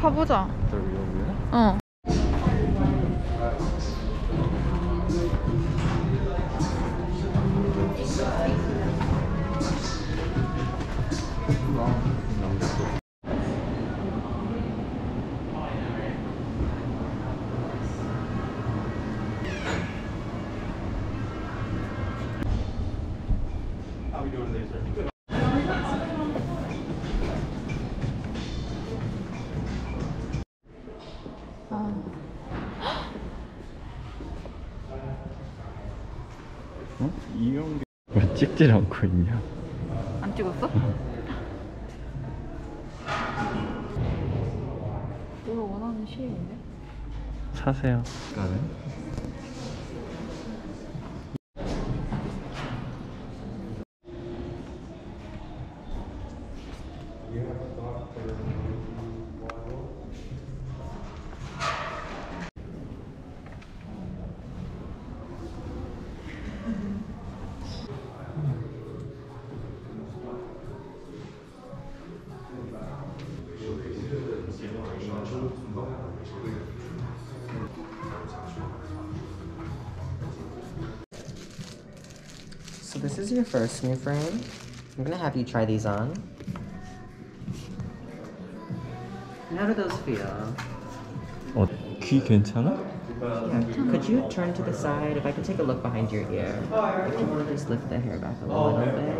가보자. 여기 여기. 어. 찍질 않고 있냐? 안 찍었어? 내가 원하는 쉐입인데? 사세요. this is your first new frame. I'm gonna have you try these on. And How do those feel? 어, 귀 괜찮아? Yeah. Could you turn to the side? If I could take a look behind your ear. If you want to just lift the hair back a little bit.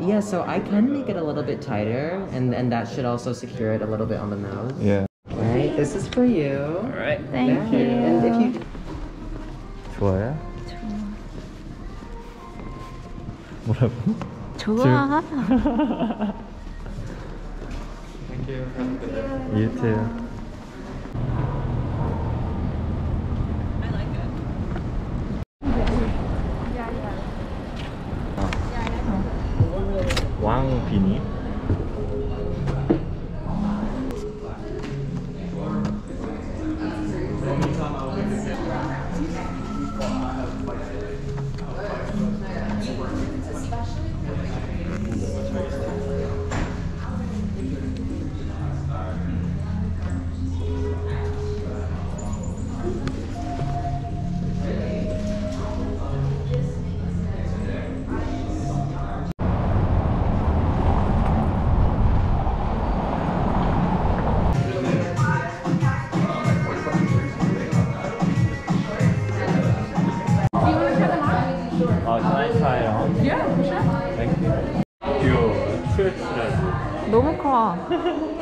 Yeah, so I can make it a little bit tighter, and, and that should also secure it a little bit on the nose. 예. Alright, this is for you. Alright. Thank you. And if you 좋아요? 뭐라고? 좋아. You too. 왕 비니. 너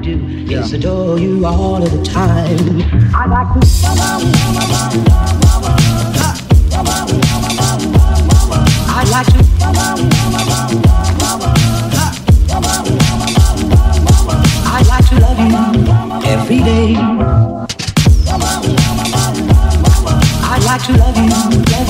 I do is adore you all of the time. I like to. I like to. I like to love you every day. I like like to love you, love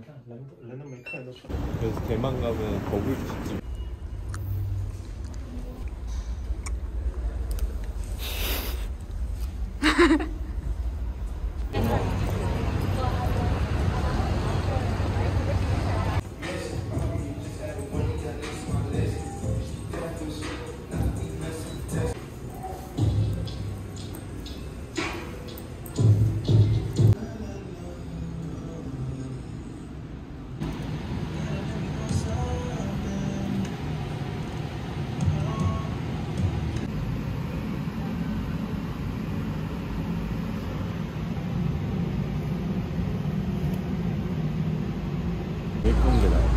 你看人人都没客人都出来。 그래서 대만 가면 버블티 집 没控制了。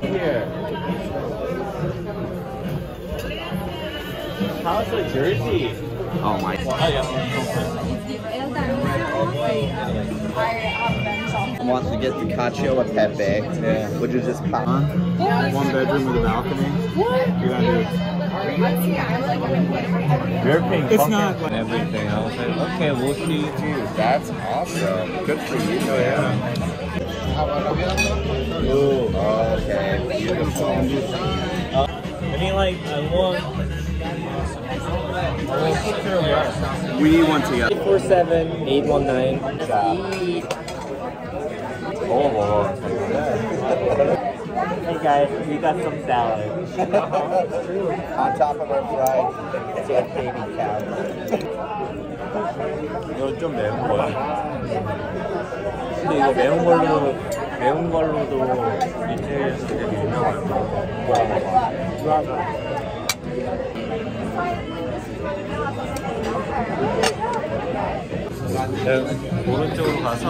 Here. How's the jersey? Oh my. Yeah. Wants to get the cacio e pepe, Yeah. which is just pop. One bedroom with a balcony. You gotta do. You're paying It's not like- everything. I was like, okay, we'll see you too. That's awesome. Good for you. Yeah. Ooh, okay. I mean, like, I want. We want to get 847 819. Oh, guys, we got some salad On top of our fried dead baby cow. 이거 좀 매운 거야 근데 이거 매운 걸로 매운 걸로도 이태리에서 되게 유명한 거 네, 오른쪽으로 가서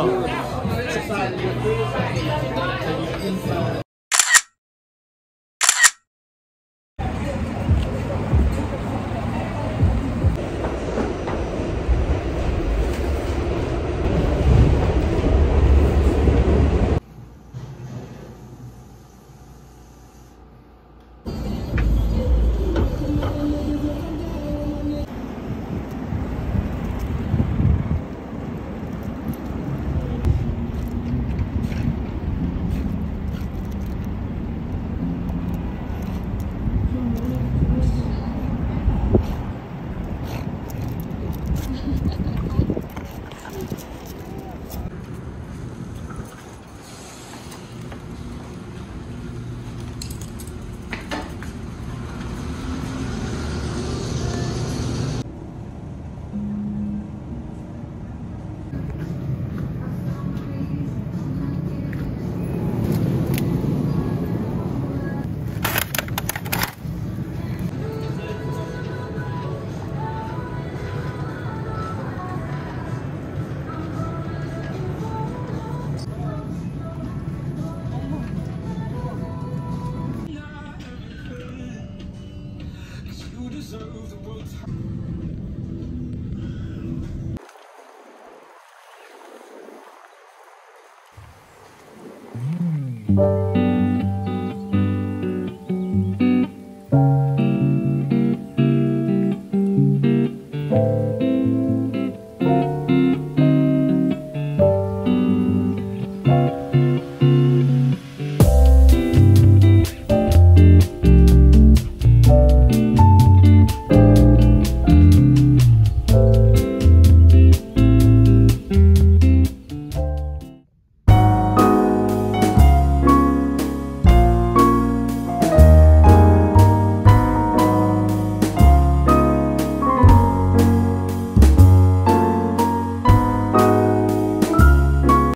Mm.